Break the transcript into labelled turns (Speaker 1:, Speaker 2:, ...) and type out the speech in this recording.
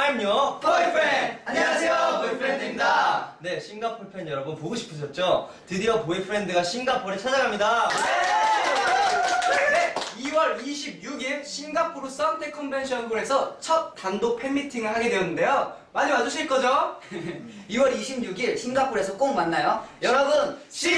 Speaker 1: I'm your
Speaker 2: 보이프렌드! 안녕하세요, 보이프렌드입니다.
Speaker 1: 네, 싱가포르 팬 여러분 보고 싶으셨죠? 드디어 보이프렌드가 싱가포르에 찾아갑니다.
Speaker 2: 네, 2월 26일 싱가포르 썬텍 컨벤션 홀에서 첫 단독 팬미팅을 하게 되었는데요. 많이 와주실 거죠?
Speaker 3: 2월 26일 싱가포르에서 꼭 만나요. 여러분,
Speaker 2: 싱!